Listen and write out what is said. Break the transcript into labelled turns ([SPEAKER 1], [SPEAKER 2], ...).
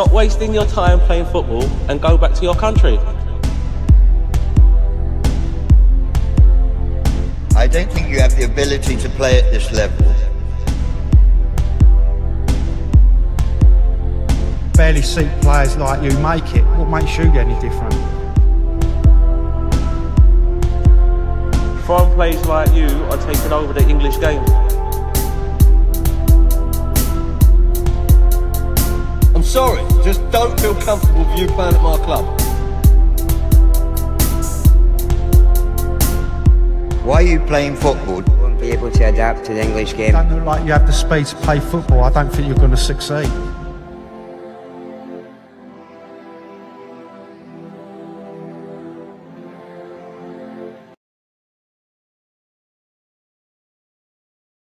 [SPEAKER 1] Stop wasting your time playing football and go back to your country.
[SPEAKER 2] I don't think you have the ability to play at this level.
[SPEAKER 3] Barely see players like you make it. What makes you any different?
[SPEAKER 1] Foreign players like you are taking over the English game.
[SPEAKER 4] I'm sorry, just don't feel comfortable with you playing at my club.
[SPEAKER 2] Why are you playing football?
[SPEAKER 5] You Won't be able to adapt to the English game.
[SPEAKER 3] I Don't look like you have the speed to play football. I don't think you're going to succeed.